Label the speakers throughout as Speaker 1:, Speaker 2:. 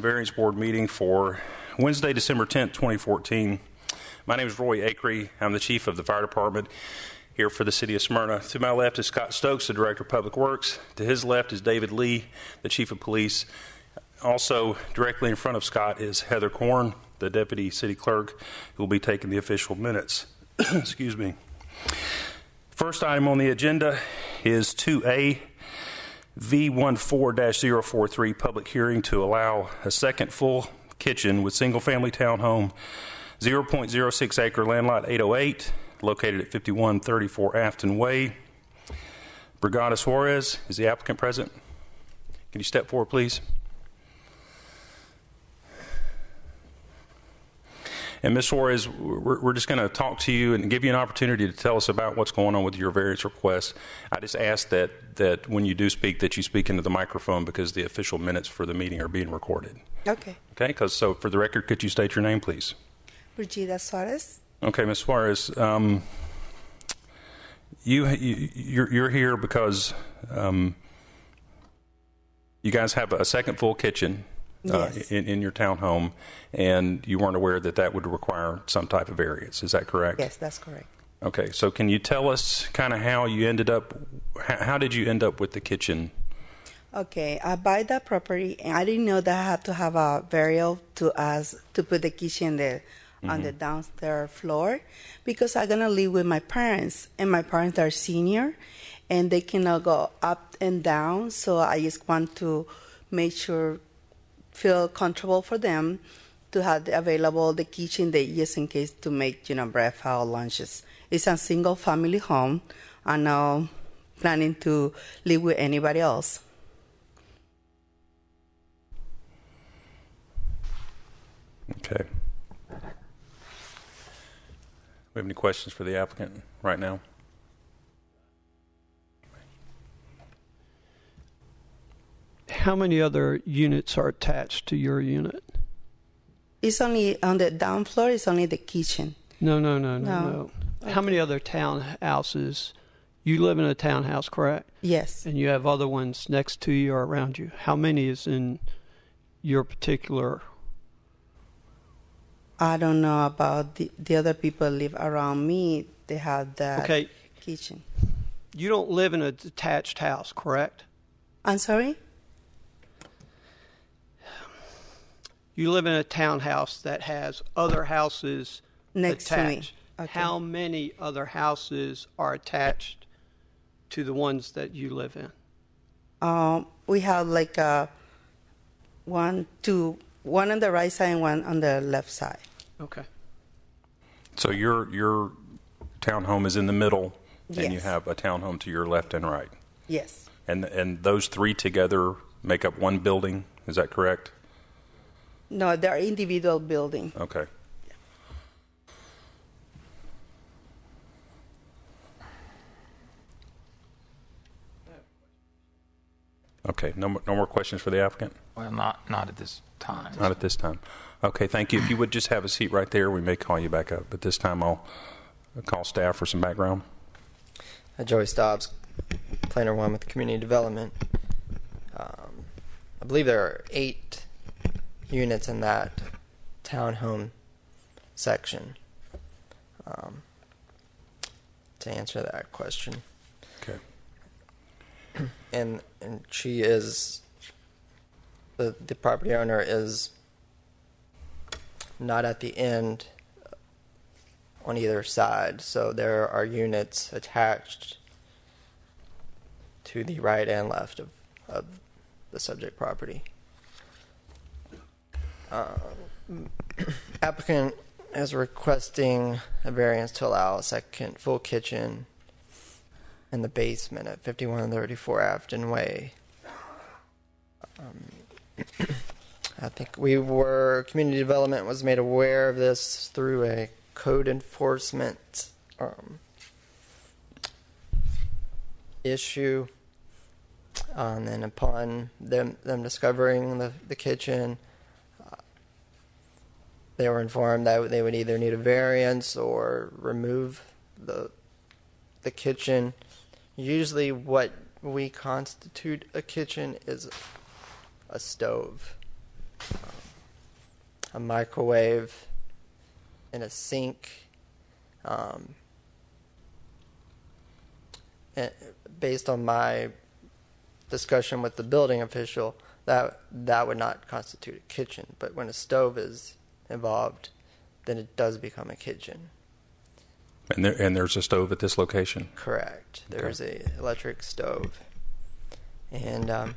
Speaker 1: Variance Board meeting for Wednesday, December 10th, 2014. My name is Roy Acree. I'm the Chief of the Fire Department here for the City of Smyrna. To my left is Scott Stokes, the Director of Public Works. To his left is David Lee, the Chief of Police. Also, directly in front of Scott is Heather Korn, the Deputy City Clerk, who will be taking the official minutes. Excuse me. First item on the agenda is 2A V14-043 public hearing to allow a second full kitchen with single-family townhome, 0.06 acre land lot 808, located at 5134 Afton Way. Brigida Suarez is the applicant present. Can you step forward, please? And Ms. Suarez, we're, we're just going to talk to you and give you an opportunity to tell us about what's going on with your various requests. I just ask that, that when you do speak, that you speak into the microphone because the official minutes for the meeting are being recorded.
Speaker 2: Okay.
Speaker 1: Okay, because so for the record, could you state your name, please?
Speaker 2: Brigida Suarez.
Speaker 1: Okay, Ms. Suarez, um, you, you you're, you're here because um, you guys have a second full kitchen uh, in, in your townhome, and you weren't aware that that would require some type of variance. Is that correct?
Speaker 2: Yes, that's correct.
Speaker 1: Okay, so can you tell us kind of how you ended up? How, how did you end up with the kitchen?
Speaker 2: Okay, I buy that property, and I didn't know that I had to have a burial to us to put the kitchen there on the downstairs floor because I'm gonna live with my parents, and my parents are senior, and they cannot go up and down. So I just want to make sure feel comfortable for them to have available the kitchen there just in case to make you know breakfast or lunches. It's a single family home. I'm not planning to live with anybody else.
Speaker 1: Okay. We have any questions for the applicant right now?
Speaker 3: How many other units are attached to your unit?
Speaker 2: It's only on the down floor. It's only the kitchen.
Speaker 3: No, no, no, no,
Speaker 2: No.
Speaker 3: no. How many other townhouses? You live in a townhouse, correct?
Speaker 2: Yes,
Speaker 3: And you have other ones next to you or around you. How many is in your particular?
Speaker 2: I don't know about the the other people live around me. They have that
Speaker 3: Okay,
Speaker 2: kitchen.
Speaker 3: you don't live in a detached house, correct?
Speaker 2: I'm sorry.
Speaker 3: You live in a townhouse that has other houses
Speaker 2: Next to me. Okay.
Speaker 3: How many other houses are attached to the ones that you live in?
Speaker 2: Um, we have like a one, two, one on the right side and one on the left side.
Speaker 3: Okay.
Speaker 1: So your your townhome is in the middle, and you have a townhome to your left and right,
Speaker 2: Yes,
Speaker 1: and and those three together make up one building. Is that correct?
Speaker 2: No, they're individual building.
Speaker 1: Okay. Okay, no, mo- no more questions for the applicant?
Speaker 4: Well, not, not at this time.
Speaker 1: Not at this time. Okay, thank you. If you would just have a seat right there, we may call you back up. But this time I'll call staff for some background.
Speaker 5: Uh, Joey Staubes, Planner One with Community Development. Um, I believe there are eight units in that townhome section. Um, to answer that question,
Speaker 1: Okay.
Speaker 5: and and she is the the property owner is not at the end on either side, so there are units attached to the right and left of, of the subject property. Um, applicant is requesting a variance to allow a second full kitchen in the basement at 5134 Afton Way. Um, I think we were, community development was made aware of this through a code enforcement um, issue. Uh, and then upon them, them discovering the, the kitchen, uh, they were informed that they would either need a variance or remove the the kitchen. Usually, what we constitute a kitchen is a stove. Um, a microwave, and a sink. Um, and based on my discussion with the building official, that that would not constitute a kitchen. But when a stove is involved, then it does become a kitchen.
Speaker 1: And, there, and there's a stove at this location.
Speaker 5: Correct. There's a electric stove, and um,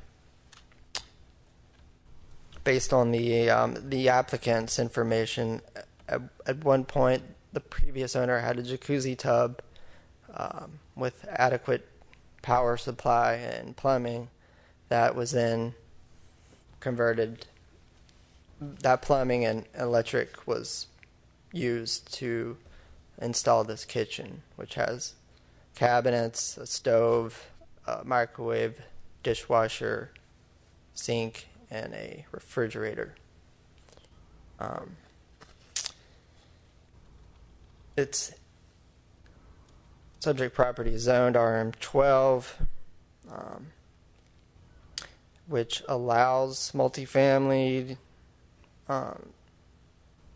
Speaker 5: based on the um, the applicant's information, at, at one point the previous owner had a jacuzzi tub um, with adequate power supply and plumbing that was then converted. That plumbing and electric was used to install this kitchen, which has cabinets, a stove, a microwave, dishwasher, sink, and a refrigerator. Um, it's subject property zoned RM12, um, which allows multifamily um,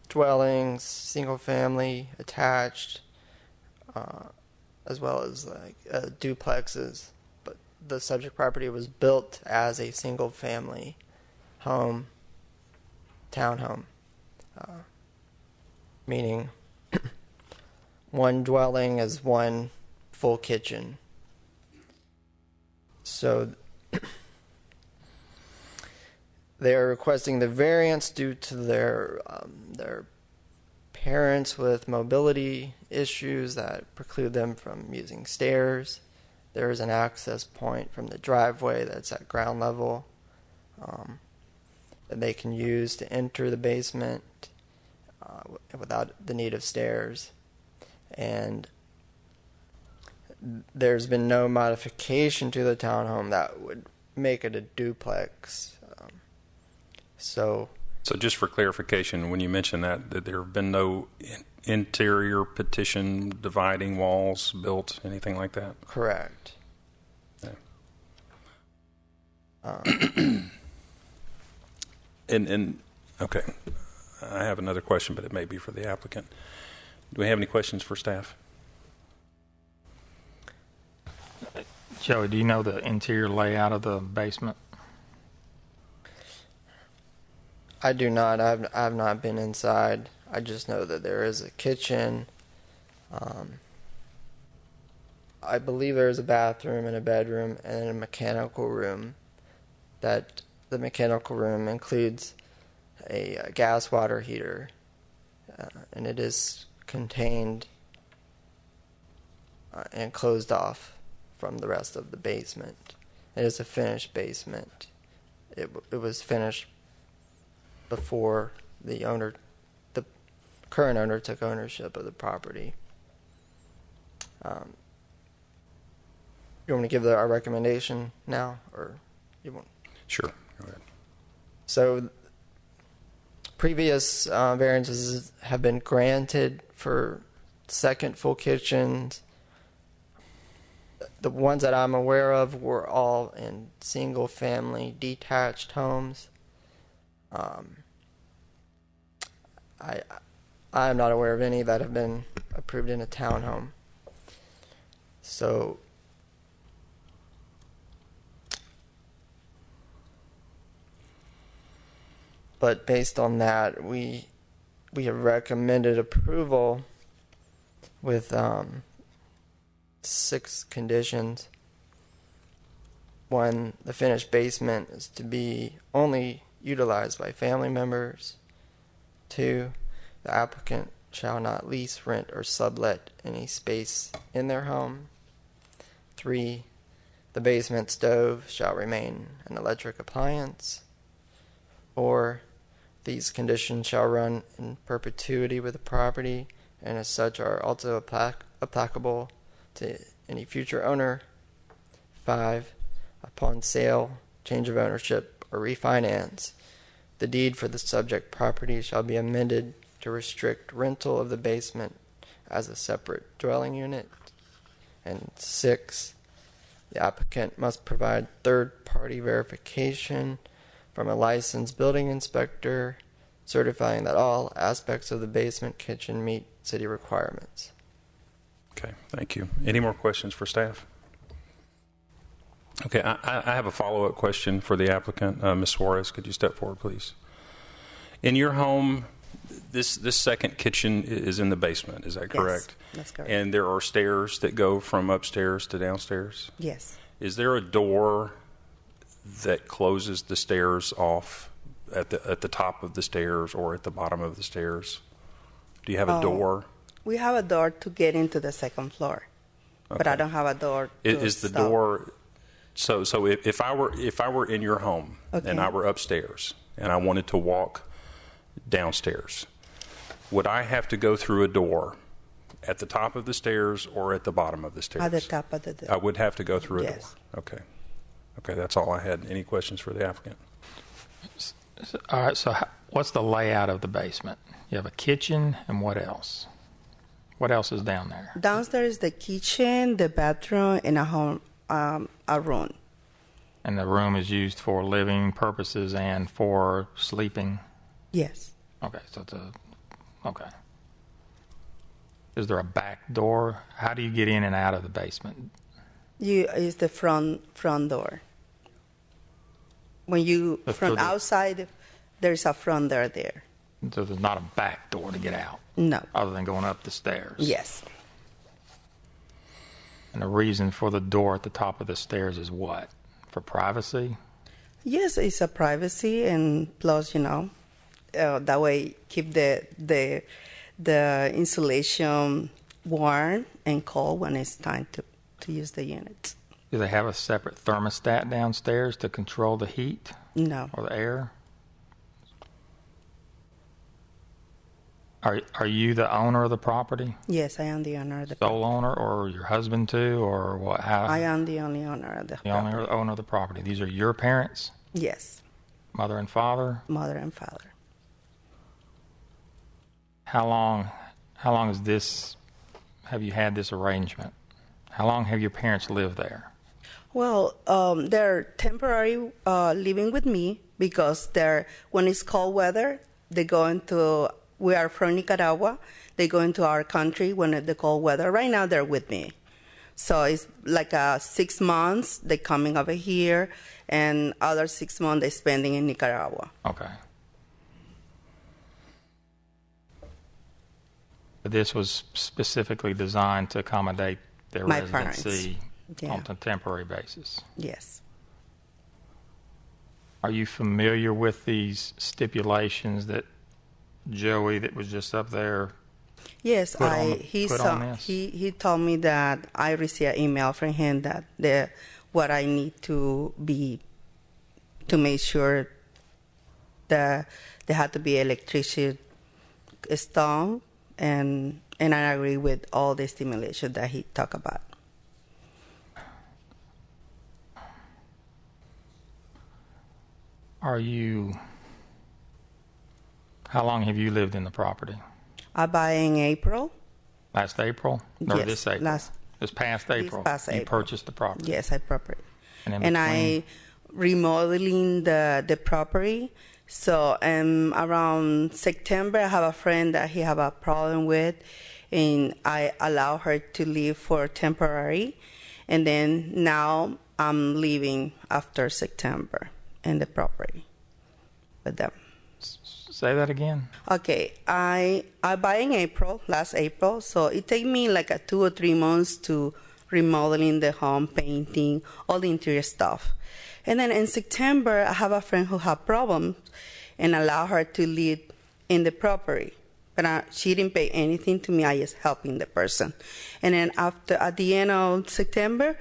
Speaker 5: dwellings, single family, attached, uh, as well as like uh, duplexes. But the subject property was built as a single family home, townhome, uh, meaning one dwelling is one full kitchen. So they are requesting the variance due to their um, their parents with mobility issues that preclude them from using stairs. There is an access point from the driveway that's at ground level um, that they can use to enter the basement uh, without the need of stairs. And there's been no modification to the townhome that would make it a duplex. So,
Speaker 1: So just for clarification, when you mention that, that there have been no interior petition dividing walls built, anything like that?
Speaker 5: correct.
Speaker 1: Yeah.
Speaker 5: Um,
Speaker 1: And, and, okay, I have another question, but it may be for the applicant. Do we have any questions for staff?
Speaker 4: Joey, do you know the interior layout of the basement?
Speaker 5: I do not. I've I've not been inside. I just know that there is a kitchen. Um, I believe there is a bathroom and a bedroom and a mechanical room. That the mechanical room includes a, uh gas water heater, uh, and it is contained uh, and closed off from the rest of the basement. It is a finished basement. It it was finished before the owner, the current owner, took ownership of the property. Um, you want me to give the, our recommendation now, or you want?
Speaker 1: Sure, go ahead.
Speaker 5: So, previous uh, variances have been granted for second full kitchens. The ones that I'm aware of were all in single family detached homes. Um, I I am not aware of any that have been approved in a townhome. So but based on that, we we have recommended approval with um, six conditions. One, the finished basement is to be only utilized by family members. Two, the applicant shall not lease, rent, or sublet any space in their home. Three, the basement stove shall remain an electric appliance. Four, these conditions shall run in perpetuity with the property and as such are also applicable to any future owner. Five, upon sale, change of ownership, or refinance, the deed for the subject property shall be amended to restrict rental of the basement as a separate dwelling unit. And six, the applicant must provide third party verification from a licensed building inspector certifying that all aspects of the basement kitchen meet city requirements.
Speaker 1: Okay, thank you. Any more questions for staff? Okay, I, I have a follow-up question for the applicant. Uh, Ms. Suarez, could you step forward, please? In your home, this, this second kitchen is in the basement, is that correct?
Speaker 2: Yes, that's correct.
Speaker 1: And there are stairs that go from upstairs to downstairs?
Speaker 2: Yes.
Speaker 1: Is there a door that closes the stairs off at the, at the top of the stairs or at the bottom of the stairs? Do you have a
Speaker 2: Oh.
Speaker 1: door?
Speaker 2: We have a door to get into the second floor, but I don't have a door.
Speaker 1: I-
Speaker 2: to
Speaker 1: Is the
Speaker 2: stop.
Speaker 1: door, so, so if, if I were, if I were in your home and I were upstairs and I wanted to walk downstairs, would I have to go through a door at the top of the stairs or at the bottom of the stairs?
Speaker 2: at the top of the door?
Speaker 1: I would have to go through a door? Okay. Okay, that's all I had. Any questions for the applicant?
Speaker 4: All right, so what's the layout of the basement? You have a kitchen, and what else? What else is down there?
Speaker 2: Downstairs, the kitchen, the bathroom, and a home, um, a room.
Speaker 4: And the room is used for living purposes and for sleeping.
Speaker 2: Yes.
Speaker 4: Okay, so it's a okay. Is there a back door? How do you get in and out of the basement?
Speaker 2: You is the front front door. When you
Speaker 4: That's
Speaker 2: from outside, there's a front door there.
Speaker 4: So there's not a back door to get out,
Speaker 2: No.
Speaker 4: other than going up the stairs.
Speaker 2: Yes.
Speaker 4: And the reason for the door at the top of the stairs is what? For privacy?
Speaker 2: Yes, it's a privacy, and plus, you know, uh, that way keep the the the insulation warm and cold when it's time to to use the unit.
Speaker 4: Do they have a separate thermostat downstairs to control the heat
Speaker 2: No.
Speaker 4: or the air? Are are you the owner of the property?
Speaker 2: Yes, I am the owner of the. Property.
Speaker 4: Sole owner, or your husband too, or what? How?
Speaker 2: I am the only owner of the.
Speaker 4: the owner owner of the property. These are your parents,
Speaker 2: Yes,
Speaker 4: mother and father.
Speaker 2: mother and father.
Speaker 4: How long? How long is this? Have you had this arrangement? How long have your parents lived there?
Speaker 2: Well, um, they're temporary uh, living with me because they're when it's cold weather, they go into. We are from Nicaragua. They go into our country when it's the cold weather. Right now, they're with me, so it's like uh, six months they coming over here, and other six months they spending in Nicaragua.
Speaker 4: Okay. This was specifically designed to accommodate their
Speaker 2: My
Speaker 4: residency
Speaker 2: Yeah.
Speaker 4: on a temporary basis.
Speaker 2: Yes.
Speaker 4: Are you familiar with these stipulations that Joey, that was just up there,
Speaker 2: Yes, I
Speaker 4: on-
Speaker 2: he saw he he told me that I received an email from him that the what I need to be to make sure that there had to be electricity installed and and I agree with all the stimulation that he talked about.
Speaker 4: are you, how long have you lived in the property?
Speaker 2: I buy in April.
Speaker 4: Last April? Or
Speaker 2: Yes,
Speaker 4: this April?
Speaker 2: last-
Speaker 4: This past April?
Speaker 2: past
Speaker 4: You
Speaker 2: April.
Speaker 4: purchased the property?
Speaker 2: Yes, I property.
Speaker 4: And
Speaker 2: and I remodeling the the property. So um, around September, I have a friend that he have a problem with, and I allow her to leave for temporary, and then now I'm leaving after September in the property with them.
Speaker 4: Say that again?
Speaker 2: Okay, I I buy in April, last April, so it take me like a two or three months to remodeling the home, painting, all the interior stuff. And then in September, I have a friend who had problems and allow her to live in the property. But I, she didn't pay anything to me. I just helping the person. And then after, at the end of September,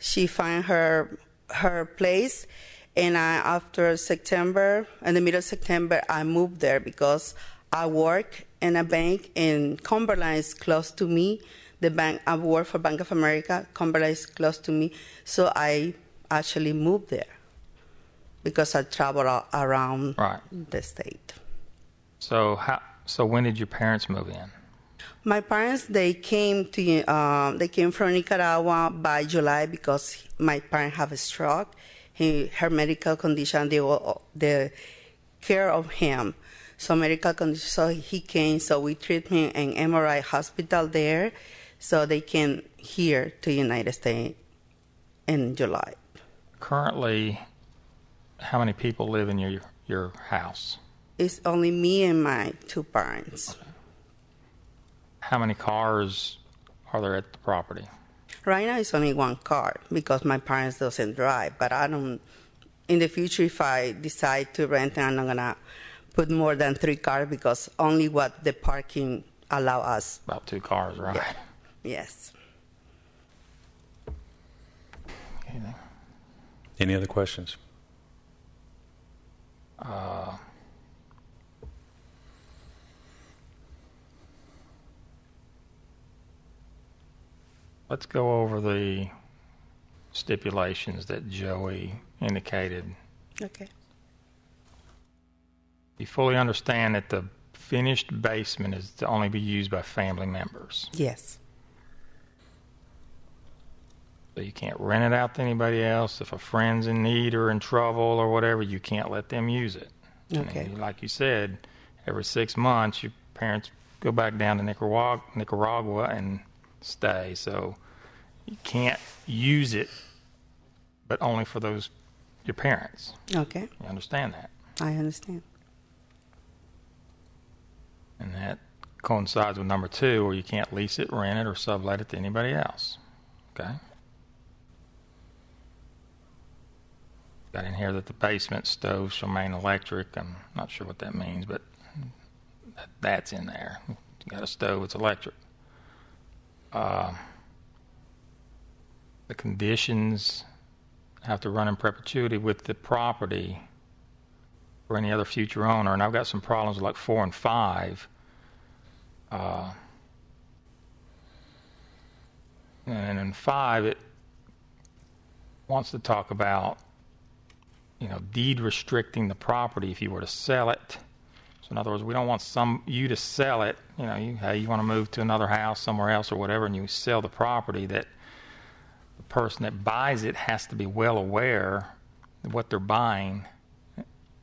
Speaker 2: she find her her place and I, after September, in the middle of September, I moved there because I work in a bank in Cumberland is close to me. The bank I work for Bank of America. Cumberland is close to me, so I actually moved there because I travel around
Speaker 4: Right.
Speaker 2: the state.
Speaker 4: So how, so when did your parents move in?
Speaker 2: My parents they came to um, they came from Nicaragua by July because my parents have a stroke. He her medical condition they will the care of him. So medical condition, So he came. So we treat him in Emory hospital there, so they came here to United States in July.
Speaker 4: Currently, how many people live in your your house?
Speaker 2: It's only me and my two parents.
Speaker 4: How many cars are there at the property?
Speaker 2: Right now, it's only one car because my parents doesn't drive. But I don't. In the future, if I decide to rent, I'm not gonna put more than three cars because only what the parking allow us.
Speaker 4: About two cars, right?
Speaker 2: Yeah. Yes.
Speaker 4: Anything?
Speaker 1: Any other questions?
Speaker 4: Uh, Let's go over the stipulations that Joey indicated.
Speaker 2: Okay.
Speaker 4: You fully understand that the finished basement is to only be used by family members.
Speaker 2: Yes.
Speaker 4: So you can't rent it out to anybody else. If a friend's in need or in trouble or whatever, you can't let them use it. And
Speaker 2: Okay.
Speaker 4: like you said, every six months, your parents go back down to Nicaragua, Nicaragua and stay. So you can't use it, but only for those your parents.
Speaker 2: Okay.
Speaker 4: You understand that?
Speaker 2: I understand.
Speaker 4: And that coincides with number two, where you can't lease it, rent it, or sublet it to anybody else. Okay? Got in here that the basement stove shall remain electric. I'm not sure what that means, but that, that's in there. You got a stove, it's electric. Uh, the conditions have to run in perpetuity with the property or any other future owner. And I've got some problems like four and five. Uh, and in five, it wants to talk about, you know, deed restricting the property if you were to sell it. So in other words, we don't want some you to sell it. You know, you, hey, you want to move to another house somewhere else or whatever, and you sell the property. That the person that buys it has to be well aware of what they're buying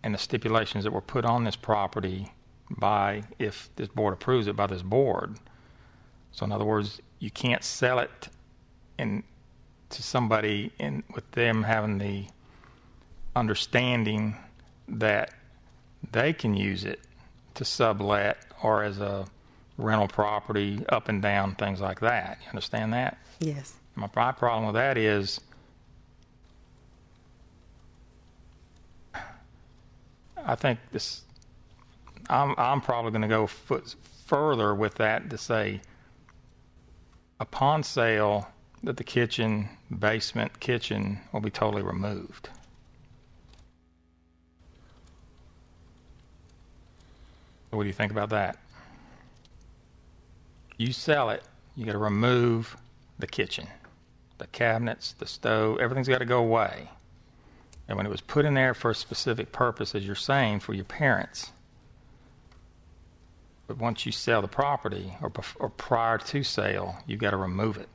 Speaker 4: and the stipulations that were put on this property by, if this board approves it, by this board. So in other words, you can't sell it in, to somebody in, with them having the understanding that they can use it to sublet or as a rental property up and down, things like that. You understand that?
Speaker 2: Yes.
Speaker 4: My my problem with that is I think this I'm I'm probably going to go foot further with that to say upon sale that the kitchen basement kitchen will be totally removed. What do you think about that? You sell it, you got to remove the kitchen, the cabinets, the stove, everything's got to go away. And when it was put in there for a specific purpose, as you're saying, for your parents, but once you sell the property or, or prior to sale, you've got to remove it.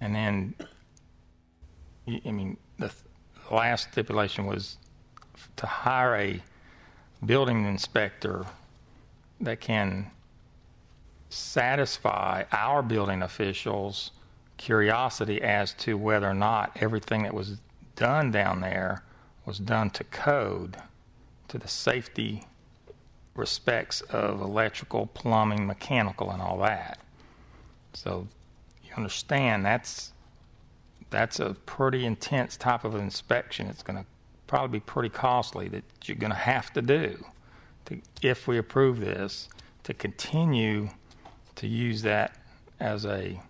Speaker 4: And then, I mean, the th- last stipulation was to hire a building inspector that can satisfy our building officials' curiosity as to whether or not everything that was done down there was done to code, to the safety respects of electrical, plumbing, mechanical, and all that. So you understand that's that's a pretty intense type of inspection. It's going to probably be pretty costly that you're going to have to do to, if we approve this to continue to use that as a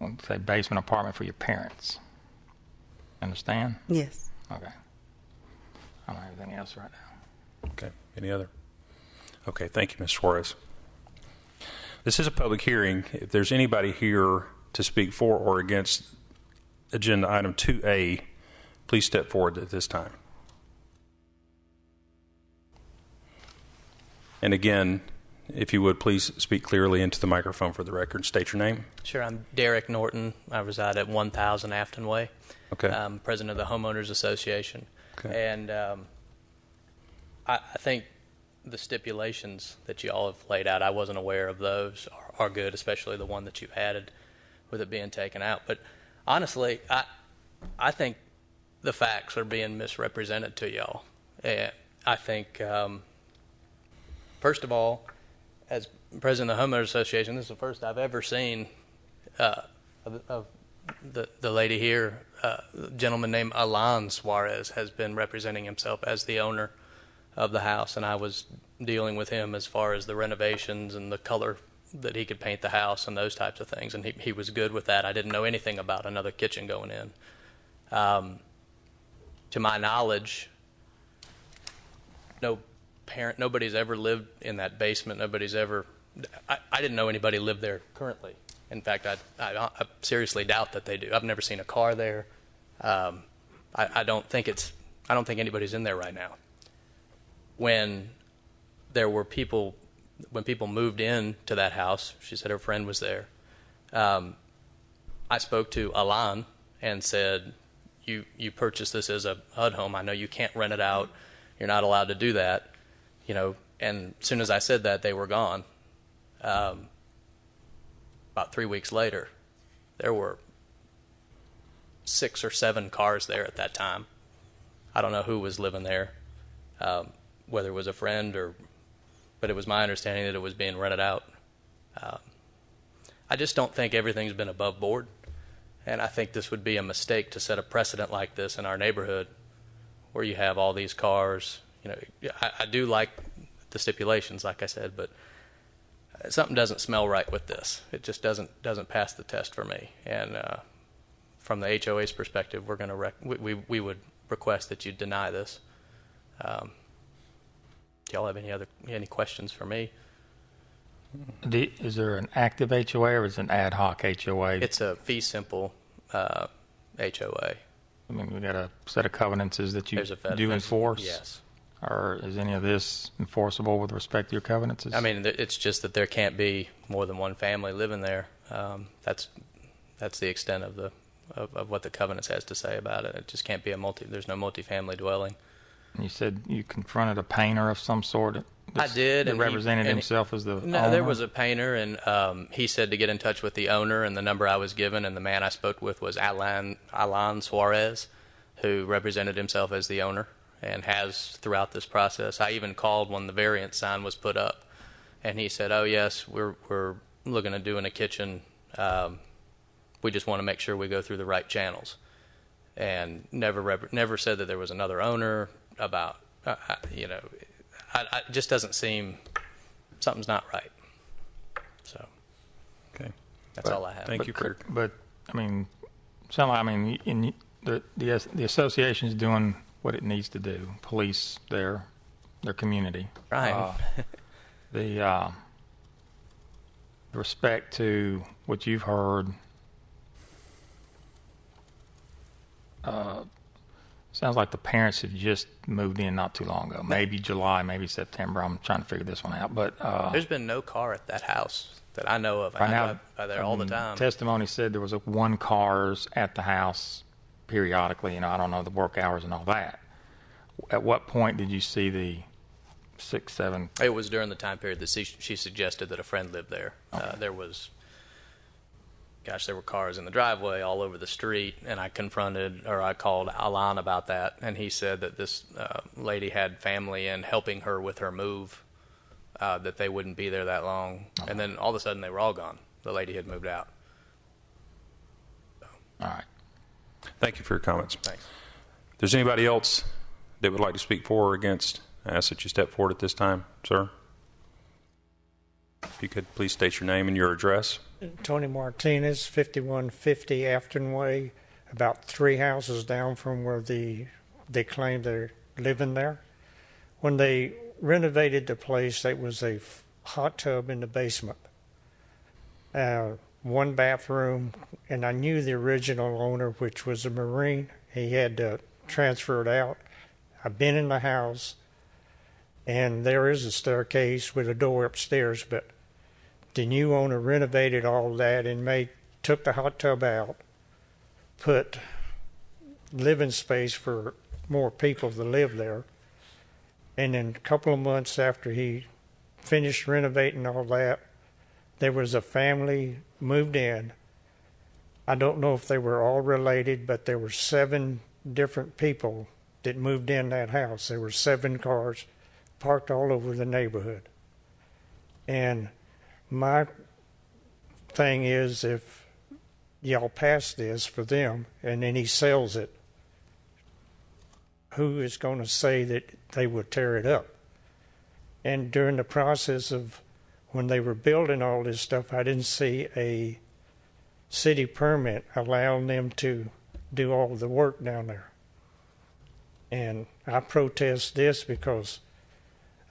Speaker 4: let's say basement apartment for your parents. Understand?
Speaker 2: Yes.
Speaker 4: Okay. I don't have anything else right now.
Speaker 1: Okay. Any other? Okay. Thank you, Ms. Suarez. This is a public hearing. If there's anybody here to speak for or against agenda item 2A, please step forward at this time. And again, if you would please speak clearly into the microphone for the record. State your name.
Speaker 6: Sure, I'm Derek Norton. I reside at 1000 Afton Way.
Speaker 1: Okay.
Speaker 6: I'm president of the Homeowners Association.
Speaker 1: Okay.
Speaker 6: And um, I, I think the stipulations that you all have laid out, I wasn't aware of those, are, are good, especially the one that you added with it being taken out. But honestly, I, I think the facts are being misrepresented to y'all. And I think, um, first of all, as president of the homeowners association, this is the first I've ever seen uh, of, of the the lady here, uh, gentleman named Alan Suarez, has been representing himself as the owner of the house, and I was dealing with him as far as the renovations and the color that he could paint the house and those types of things, and he he was good with that. I didn't know anything about another kitchen going in. Um, to my knowledge, no parent, nobody's ever lived in that basement. Nobody's ever. I, I didn't know anybody lived there currently. In fact, I, I, I seriously doubt that they do. I've never seen a car there. Um, I, I don't think it's. I don't think anybody's in there right now. When there were people, when people moved in to that house, she said her friend was there. Um, I spoke to Alan and said, "You you purchased this as a HUD home. I know you can't rent it out. You're not allowed to do that." You know, and as soon as I said that, they were gone. Um, about three weeks later, there were six or seven cars there at that time. I don't know who was living there, um, whether it was a friend or, but it was my understanding that it was being rented out. Um, I just don't think everything's been above board, and I think this would be a mistake to set a precedent like this in our neighborhood, where you have all these cars. You know, I, I do like the stipulations, like I said, but something doesn't smell right with this. It just doesn't doesn't pass the test for me. And uh, from the HOA's perspective, we're going to rec- we, we we would request that you deny this. Um, do y'all have any other any questions for me?
Speaker 4: Do, is there an active HOA or is it an ad hoc HOA?
Speaker 6: It's a fee simple uh, HOA.
Speaker 4: I mean, we got a set of covenances that you
Speaker 6: There's a fed-
Speaker 4: do enforce.
Speaker 6: Yes.
Speaker 4: Or is any of this enforceable with respect to your covenances?
Speaker 6: I mean, th- it's just that there can't be more than one family living there. Um, that's that's the extent of the of, of what the covenants has to say about it. It just can't be a multi. There's no multifamily dwelling.
Speaker 4: you said you confronted a painter of some sort.
Speaker 6: I did,
Speaker 4: That
Speaker 6: and he-
Speaker 4: represented
Speaker 6: and he-
Speaker 4: himself as the
Speaker 6: No,
Speaker 4: owner?
Speaker 6: there was a painter, and um, he said to get in touch with the owner, and the number I was given, and the man I spoke with was Alan Alan Suarez, who represented himself as the owner and has throughout this process. I even called when the variant sign was put up, and he said, "Oh yes, we're we're looking at doing a kitchen. Um, we just want to make sure we go through the right channels." And never rep- never said that there was another owner about uh, uh, you know, I, I, it just doesn't seem something's not right. So
Speaker 1: Okay.
Speaker 6: that's all I have.
Speaker 1: Thank you for your
Speaker 4: But I mean, sound like I mean, in the the the association is doing what it needs to do. Police their their community.
Speaker 6: Trying.
Speaker 4: Uh, the uh, respect to what you've heard. Uh, sounds like the parents had just moved in not too long ago. Maybe July, maybe September. I'm trying to figure this one out. But uh,
Speaker 6: There's been no car at that house that I know of.
Speaker 4: Right
Speaker 6: I
Speaker 4: now,
Speaker 6: by there all the time.
Speaker 4: Testimony said there was a one cars at the house periodically. You know, I don't know the work hours and all that. At what point did you see the six, seven?
Speaker 6: It was during the time period that she, she suggested that a friend lived there. Uh, there was, gosh, there were cars in the driveway all over the street, and I confronted or I called Alan about that, and he said that this uh, lady had family and helping her with her move, uh, that they wouldn't be there that long, and then all of a sudden they were all gone. The lady had moved out.
Speaker 4: All right.
Speaker 1: Thank you for your comments.
Speaker 6: Thanks.
Speaker 1: If there's anybody else that would like to speak for or against, I ask that you step forward at this time, sir. If you could please state your name and your address.
Speaker 7: Tony Martinez, 5150 Afton Way, about three houses down from where the they claim they're living there. When they renovated the place, there was a hot tub in the basement, uh, one bathroom, and I knew the original owner, which was a Marine. He had uh, transferred out. I've been in the house, and there is a staircase with a door upstairs, but the new owner renovated all that and made took the hot tub out, put living space for more people to live there. And then a couple of months after he finished renovating all that, there was a family moved in. I don't know if they were all related, but there were seven different people that moved in that house. There were seven cars parked all over the neighborhood. And my thing is if y'all pass this for them and then he sells it, who is going to say that they will tear it up? And during the process of when they were building all this stuff, I didn't see a city permit allowing them to do all the work down there. And I protest this because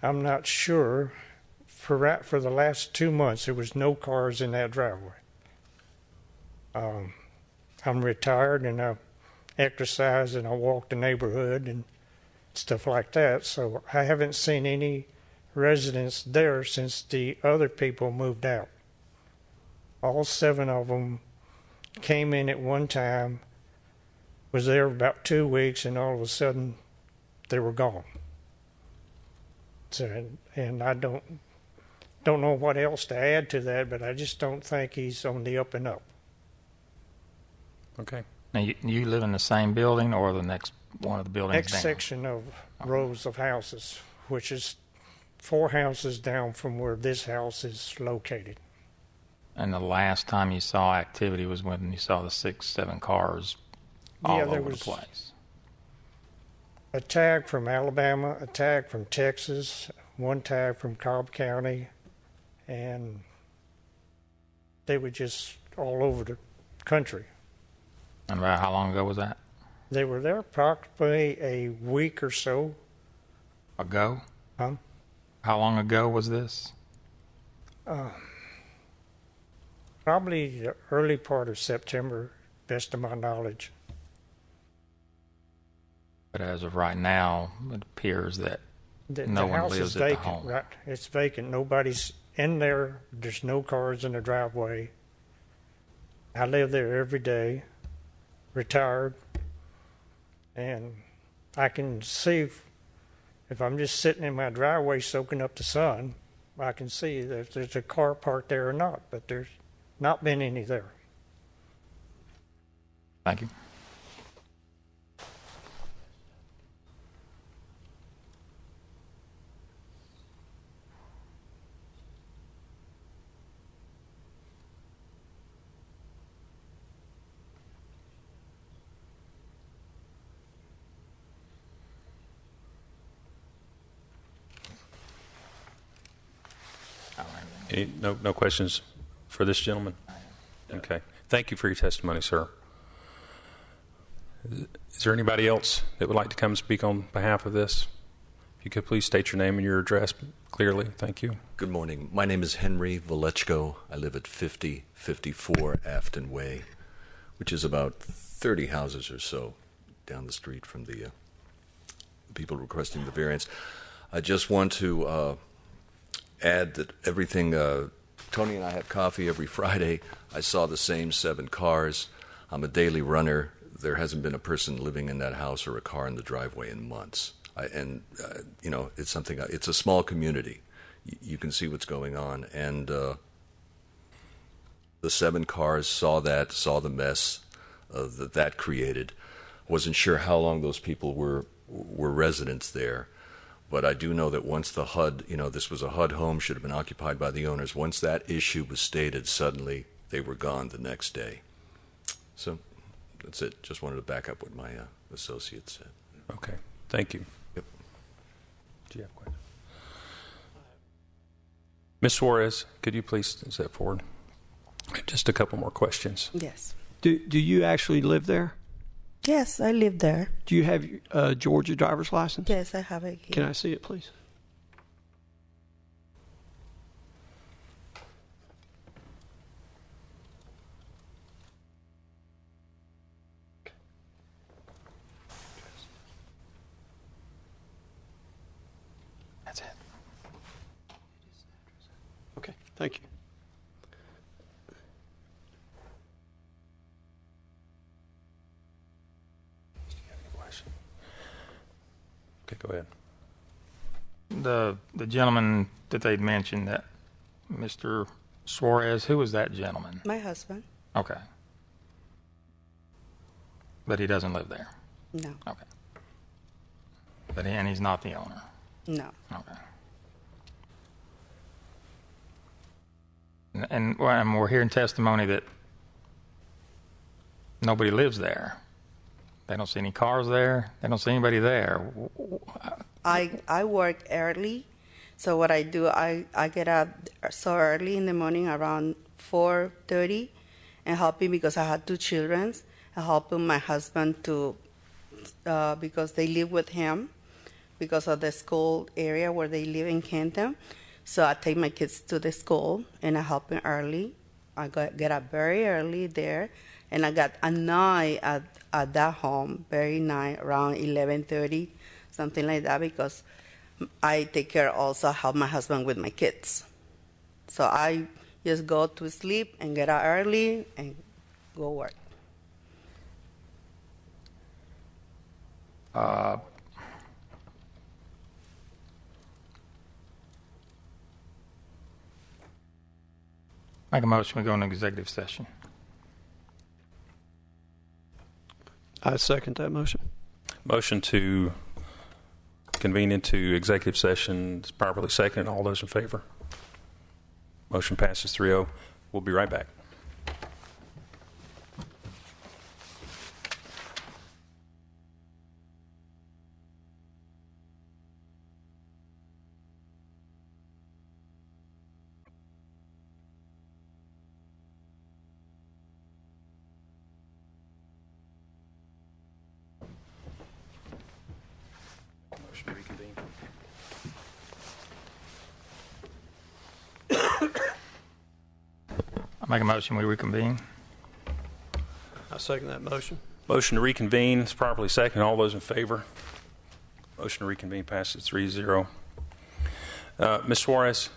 Speaker 7: I'm not sure. For for the last two months, there was no cars in that driveway. Um, I'm retired and I exercise and I walk the neighborhood and stuff like that. So I haven't seen any residents there since the other people moved out. All seven of them came in at one time, was there about two weeks, and all of a sudden they were gone. So, and I don't don't know what else to add to that, but I just don't think he's on the up and up.
Speaker 1: Okay.
Speaker 4: Now, you, you live in the same building or the next one of the buildings
Speaker 7: Next
Speaker 4: down?
Speaker 7: section of rows of houses, which is four houses down from where this house is located.
Speaker 4: And the last time you saw activity was when you saw the six, seven cars all
Speaker 7: Yeah, there
Speaker 4: over
Speaker 7: was-
Speaker 4: the place.
Speaker 7: A tag from Alabama, a tag from Texas, one tag from Cobb County, and they were just all over the country.
Speaker 4: And about how long ago was that?
Speaker 7: They were there approximately a week or so.
Speaker 4: Ago?
Speaker 7: Huh?
Speaker 4: How long ago was this?
Speaker 7: Uh, probably the early part of September, best of my knowledge.
Speaker 4: But as of right now, it appears that
Speaker 7: The,
Speaker 4: No
Speaker 7: the
Speaker 4: one
Speaker 7: house
Speaker 4: lives
Speaker 7: is
Speaker 4: at the
Speaker 7: vacant,
Speaker 4: home.
Speaker 7: right? It's vacant. Nobody's in there. There's no cars in the driveway. I live there every day, retired, and I can see if, if I'm just sitting in my driveway soaking up the sun, I can see if there's a car parked there or not, but there's not been any there.
Speaker 4: Thank you.
Speaker 1: No, no questions for this gentleman? Okay. Thank you for your testimony, sir. Is there anybody else that would like to come speak on behalf of this? If you could please state your name and your address clearly. Thank you.
Speaker 8: Good morning. My name is Henry Valechko. I live at 5054 Afton Way, which is about 30 houses or so down the street from the uh, people requesting the variance. I just want to uh, add that everything, uh, Tony and I have coffee every Friday. I saw the same seven cars. I'm a daily runner. There hasn't been a person living in that house or a car in the driveway in months. I, and, uh, you know, it's something, it's a small community you can see what's going on. And uh, the seven cars saw that, saw the mess uh, that that created. Wasn't sure how long those people were were residents there, but I do know that once the HUD, you know, this was a HUD home, should have been occupied by the owners. Once that issue was stated, suddenly they were gone the next day. So that's it. Just wanted to back up what my uh, associate said.
Speaker 1: Okay. Thank you.
Speaker 8: Yep.
Speaker 1: Do you have questions? Ms. Suarez, could you please step forward? Just a couple more questions.
Speaker 2: Yes.
Speaker 3: Do Do you actually live there?
Speaker 2: Yes, I live there.
Speaker 3: Do you have a Georgia driver's license?
Speaker 2: Yes, I have it here.
Speaker 3: Can I see it, please?
Speaker 4: That's it.
Speaker 3: Okay, thank you.
Speaker 1: Go ahead.
Speaker 4: The the gentleman that they'd mentioned, that Mr. Suarez, who was that gentleman?
Speaker 2: My husband?
Speaker 4: Okay. But he doesn't live there.
Speaker 2: No,
Speaker 4: Okay. But he, and he's not the owner.
Speaker 2: no.
Speaker 4: Okay. And, and, and we're hearing testimony that nobody lives there. They don't see any cars there. They don't see anybody there.
Speaker 2: I I work early, so what I do, I I get up so early in the morning around four thirty, and helping because I had two children, and helping my husband to, uh, because they live with him, because of the school area where they live in Canton. So I take my kids to the school and I help them early. I got, get up very early there, and I got a night at, at that home, very night, around eleven thirty, something like that, because I take care also help my husband with my kids. So I just go to sleep and get up early and go work.
Speaker 4: Uh, make a motion. We go into executive session.
Speaker 3: I second that motion.
Speaker 1: Motion to convene into executive session is properly seconded. All those in favor? Motion passes 3 0. We'll be right back. Motion.
Speaker 4: We reconvene.
Speaker 3: I second that motion.
Speaker 1: Motion to reconvene is properly seconded. All those in favor? Motion to reconvene passes 3 0. Uh, Ms. Suarez,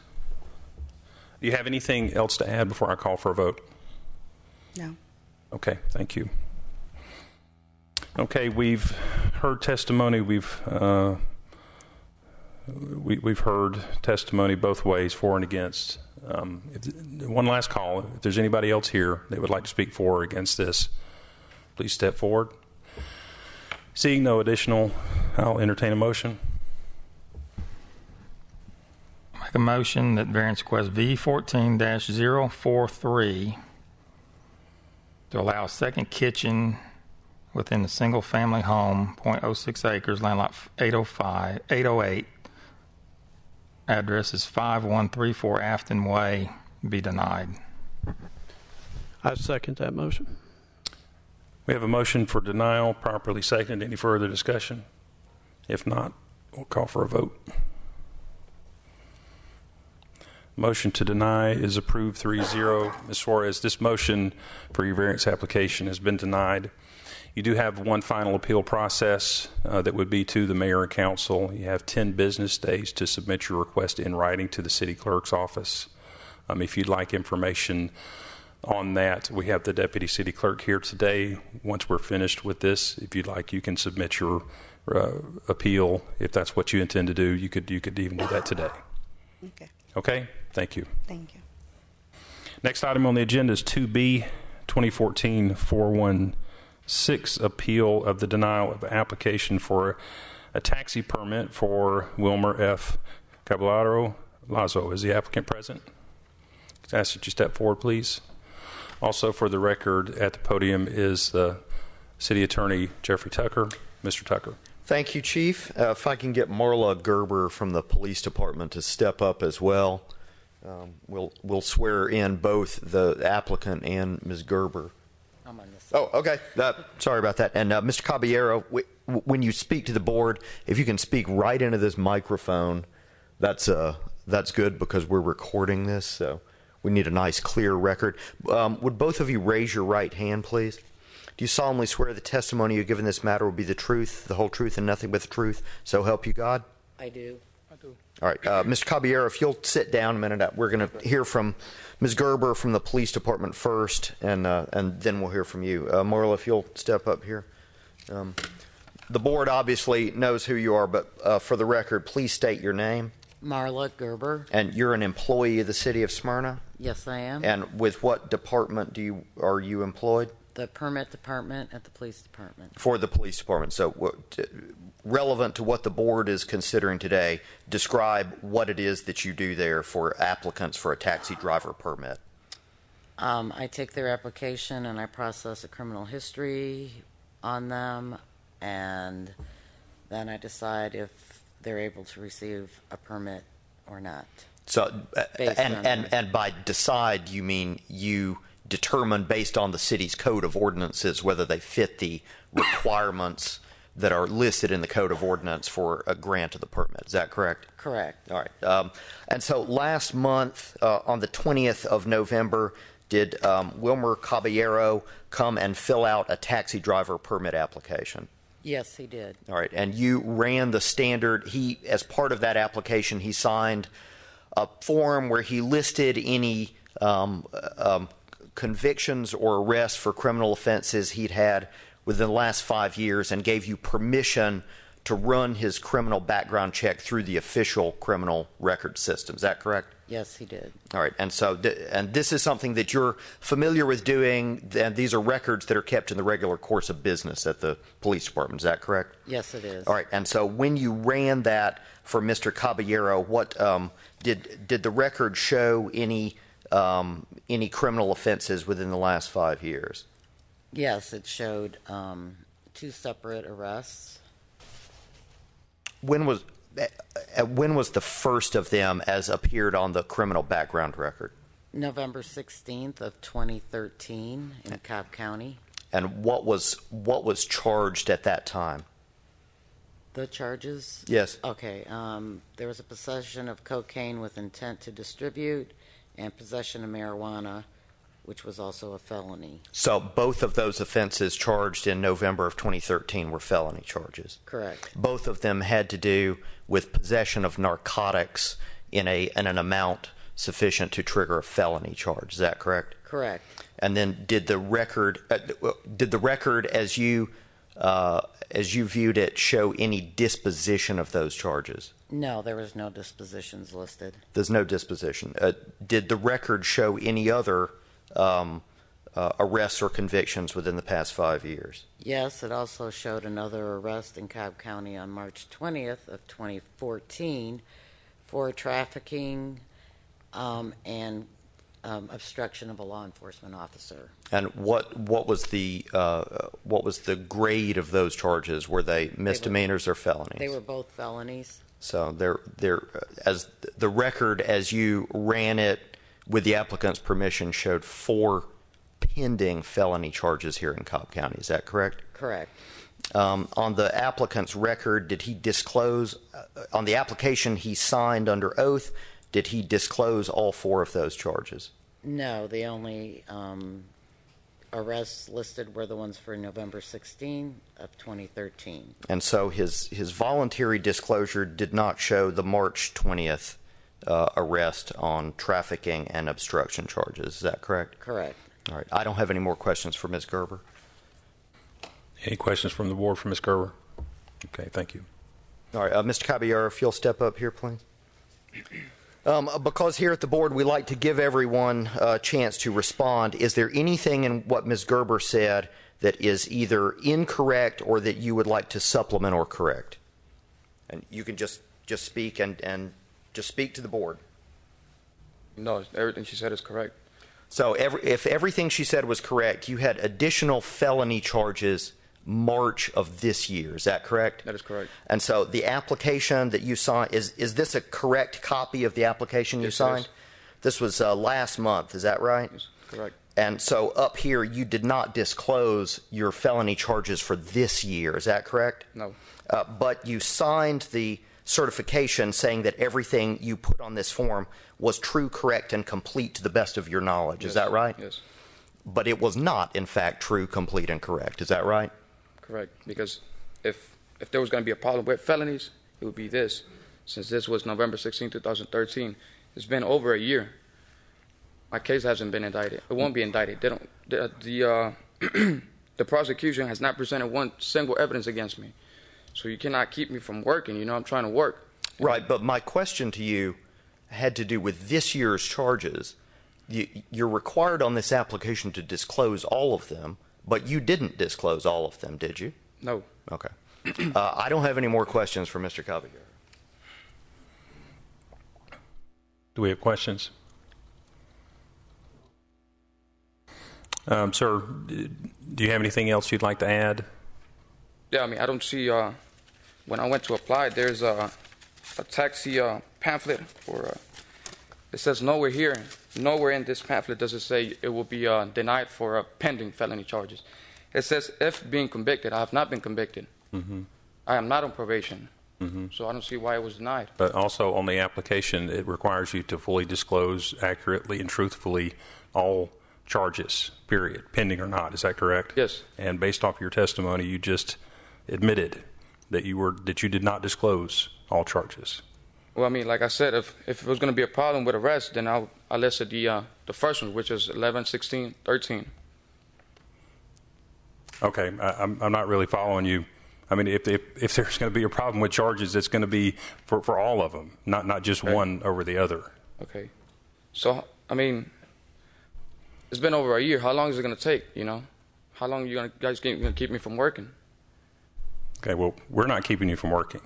Speaker 1: do you have anything else to add before I call for a vote?
Speaker 2: No.
Speaker 1: Okay, thank you. Okay, we've heard testimony. We've uh, we, we've heard testimony both ways, for and against. Um, if, one last call. If there's anybody else here that would like to speak for or against this, please step forward. Seeing no additional, I'll entertain a motion.
Speaker 4: Make a motion that variance request V fourteen 43 to allow a second kitchen within the single-family home, 0.06 acres, land lot 805, 808. Address is 5134 Afton Way, be denied.
Speaker 3: I second that motion.
Speaker 1: We have a motion for denial, properly seconded. Any further discussion? If not, we'll call for a vote. Motion to deny is approved 3-0. Ms. Suarez, this motion for your variance application has been denied. You do have one final appeal process uh, that would be to the mayor and council. You have 10 business days to submit your request in writing to the city clerk's office. Um, if you'd like information on that, we have the deputy city clerk here today. Once we're finished with this, if you'd like, you can submit your uh, appeal. If that's what you intend to do, you could you could even do that today.
Speaker 2: Okay.
Speaker 1: Okay? Thank you.
Speaker 2: Thank you.
Speaker 1: Next item on the agenda is 2B 2014 416 appeal of the denial of application for a taxi permit for Wilmer F. Caballero Lazo. Is the applicant present? I ask that you step forward, please. Also, for the record, at the podium is the city attorney, Jeffrey Tucker. Mr. Tucker.
Speaker 9: Thank you, Chief. Uh, if I can get Marla Gerber from the police department to step up as well, um, we'll we'll swear in both the applicant and Ms. Gerber. Oh, okay. Uh, sorry about that. And uh, Mr. Caballero, w- w- when you speak to the board, if you can speak right into this microphone, that's uh, that's good because we're recording this, so we need a nice, clear record. Um, would both of you raise your right hand, please? Do you solemnly swear the testimony you give in this matter will be the truth, the whole truth, and nothing but the truth? So help you God?
Speaker 10: I do. I do.
Speaker 9: All right, uh, Mr. Caballero, if you'll sit down a minute, uh, we're going to hear from Ms. Gerber from the police department first, and uh, and then we'll hear from you. Uh, Marla, if you'll step up here. Um, the board obviously knows who you are, but uh, for the record, please state your name.
Speaker 10: Marla Gerber.
Speaker 9: And you're an employee of the city of Smyrna.
Speaker 10: Yes, I am.
Speaker 9: And with what department do you are you employed?
Speaker 10: the permit department at the police department.
Speaker 9: For the police department. So, what, relevant to what the board is considering today, describe what it is that you do there for applicants for a taxi driver permit.
Speaker 10: Um, I take their application and I process a criminal history on them, and then I decide if they're able to receive a permit or not.
Speaker 9: So, uh,
Speaker 10: Based
Speaker 9: and, and, and by decide, you mean you determine based on the city's code of ordinances whether they fit the requirements that are listed in the code of ordinance for a grant of the permit. Is that correct?
Speaker 10: Correct.
Speaker 9: All right. Um, and so last month, uh, on the 20th of November, did um, Wilmer Caballero come and fill out a taxi driver permit application?
Speaker 10: Yes, he did.
Speaker 9: All right, and you ran the standard. He, as part of that application, he signed a form where he listed any um, um, convictions or arrests for criminal offenses he'd had within the last five years, and gave you permission to run his criminal background check through the official criminal record system. Is that correct?
Speaker 10: Yes, he did.
Speaker 9: All right, and so th- and this is something that you're familiar with doing, and these are records that are kept in the regular course of business at the police department. Is that correct?
Speaker 10: Yes, it is.
Speaker 9: All right, and so when you ran that for Mr. Caballero, what um, did did the record show any um, any criminal offenses within the last five years?
Speaker 10: Yes, it showed um, two separate arrests.
Speaker 9: When was uh, when was the first of them as appeared on the criminal background record?
Speaker 10: November 16th of 2013 in Cobb County.
Speaker 9: And what was what was charged at that time?
Speaker 10: The charges?
Speaker 9: Yes.
Speaker 10: Okay. Um, there was a possession of cocaine with intent to distribute and possession of marijuana, which was also a felony.
Speaker 9: So both of those offenses charged in November of 2013 were felony charges.
Speaker 10: Correct.
Speaker 9: Both of them had to do with possession of narcotics in a in an amount sufficient to trigger a felony charge. Is that correct?
Speaker 10: Correct.
Speaker 9: And then did the record uh, did the record as you uh, as you viewed it show any disposition of those charges?
Speaker 10: No, there was no dispositions listed.
Speaker 9: There's no disposition. Uh, did the record show any other um, uh, arrests or convictions within the past five years?
Speaker 10: Yes, it also showed another arrest in Cobb County on March 20th of 2014 for trafficking um, and um, obstruction of a law enforcement officer.
Speaker 9: And what what was the uh, what was the grade of those charges? Were they misdemeanors or felonies?
Speaker 10: They were both felonies.
Speaker 9: So they're they're as the record as you ran it with the applicant's permission showed four pending felony charges here in Cobb County. Is that correct?
Speaker 10: Correct.
Speaker 9: Um, on the applicant's record, did he disclose uh, on the application he signed under oath? Did he disclose all four of those charges?
Speaker 10: No, the only um, arrests listed were the ones for November 16 of 2013.
Speaker 9: And so his his voluntary disclosure did not show the March 20th uh, arrest on trafficking and obstruction charges. Is that correct?
Speaker 10: Correct.
Speaker 9: All right. I don't have any more questions for Ms. Gerber.
Speaker 1: Any questions from the board for Ms. Gerber? Okay, thank you.
Speaker 9: All right, uh, Mr. Caballero, if you'll step up here, please. Um, because here at the board we like to give everyone a chance to respond, is there anything in what Ms. Gerber said that is either incorrect or that you would like to supplement or correct? And you can just, just speak and, and just speak to the board.
Speaker 11: No, everything she said is correct.
Speaker 9: So every, if everything she said was correct, you had additional felony charges March of this year. Is that correct?
Speaker 11: That is correct.
Speaker 9: And so the application that you signed is is this a correct copy of the application you
Speaker 11: Yes,
Speaker 9: signed?
Speaker 11: is.
Speaker 9: This was uh, last month. Is that right?
Speaker 11: Yes, correct.
Speaker 9: And so up here, you did not disclose your felony charges for this year. Is that correct?
Speaker 11: No.
Speaker 9: Uh, but you signed the certification saying that everything you put on this form was true, correct, and complete to the best of your knowledge. Is that right?
Speaker 11: Yes,
Speaker 9: But it was not, in fact, true, complete, and correct. Is that right?
Speaker 11: correct. Because if if there was going to be a problem with felonies, it would be this. Since this was November 16, 2013, it's been over a year. My case hasn't been indicted. It won't be indicted. They don't. The the, uh, the prosecution has not presented one single evidence against me. So you cannot keep me from working. You know, I'm trying to work.
Speaker 9: Right, but my question to you had to do with this year's charges. You, you're required on this application to disclose all of them, but you didn't disclose all of them, did you?
Speaker 11: No.
Speaker 9: Okay. Uh, I don't have any more questions for Mr. Caballero.
Speaker 1: Do we have questions? Um, sir, do you have anything else you'd like to add?
Speaker 11: Yeah, I mean, I don't see. Uh, when I went to apply, there's a, a taxi uh, pamphlet for. Uh, it says nowhere here, nowhere in this pamphlet does it say it will be uh, denied for uh, pending felony charges. It says if being convicted. I have not been convicted.
Speaker 1: Mm-hmm.
Speaker 11: I am not on probation,
Speaker 1: Mm-hmm.
Speaker 11: so I don't see why it was denied.
Speaker 1: But also on the application, it requires you to fully disclose accurately and truthfully all charges, period, pending or not. Is that correct?
Speaker 11: Yes.
Speaker 1: And based off your testimony, you just admitted that you were that you did not disclose all charges.
Speaker 11: Well, I mean, like I said, if if it was going to be a problem with arrest, then I I listed the uh, the first one, which is 11, 16, 13.
Speaker 1: Okay, I, I'm I'm not really following you. I mean, if if, if there's going to be a problem with charges, it's going to be for, for all of them, not not just
Speaker 11: Okay.
Speaker 1: one over the other.
Speaker 11: Okay. So, I mean, it's been over a year. How long is it going to take, you know? How long are you guys going to keep me from working?
Speaker 1: Okay, well, we're not keeping you from working.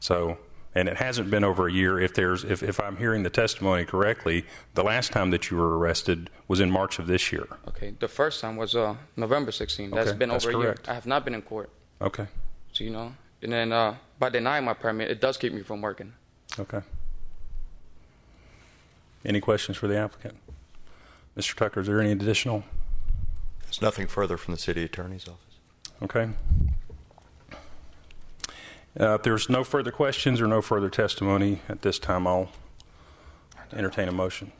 Speaker 1: So, and it hasn't been over a year. If there's, if, if I'm hearing the testimony correctly, the last time that you were arrested was in March of this year.
Speaker 11: Okay. The first time was uh, November 16. That's
Speaker 1: Okay,
Speaker 11: been
Speaker 1: that's
Speaker 11: over a
Speaker 1: correct.
Speaker 11: year. I have not been in court.
Speaker 1: Okay,
Speaker 11: So, you know, and then uh, by denying my permit, it does keep me from working.
Speaker 1: okay. Any questions for the applicant? Mr. Tucker, is there any additional?
Speaker 9: There's nothing further from the city attorney's office.
Speaker 1: Okay. Uh, if there's no further questions or no further testimony at this time, I'll entertain a motion.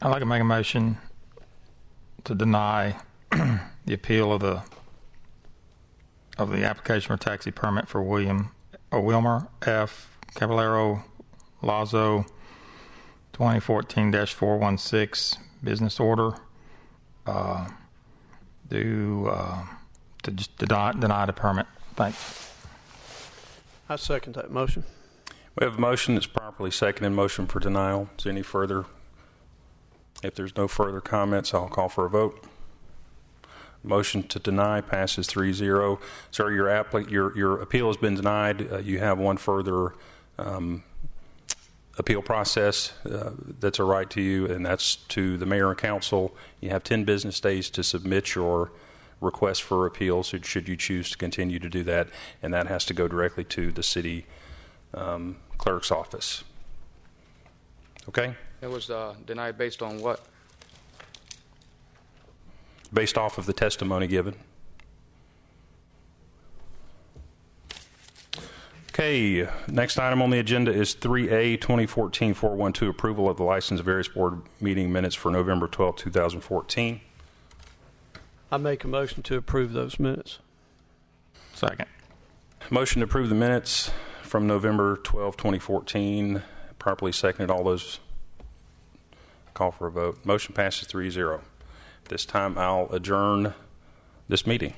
Speaker 4: I'd like to make a motion to deny the appeal of the of the application for taxi permit for William or Wilmer F. Caballero Lazo 2014-416 business order uh, do uh, to just deny, deny the permit. Thanks.
Speaker 3: I second that motion.
Speaker 1: We have a motion that's properly seconded, motion for denial. Is any further? If there's no further comments, I'll call for a vote. Motion to deny passes 3-0. Sir, your appli- your, your appeal has been denied. Uh, You have one further um, appeal process uh, that's a right to you, and that's to the mayor and council. You have 10 business days to submit your request for appeal, so should you choose to continue to do that, and that has to go directly to the city um, clerk's office. Okay?
Speaker 11: It was uh, denied based on what?
Speaker 1: Based off of the testimony given. Okay, next item on the agenda is 3A 2014-412, approval of the license of variance board meeting minutes for November 12, 2014.
Speaker 3: I make a motion to approve those minutes.
Speaker 4: Second.
Speaker 1: Motion to approve the minutes from November 12, 2014, properly seconded. All those call for a vote. Motion passes 3-0. This time I'll adjourn this meeting.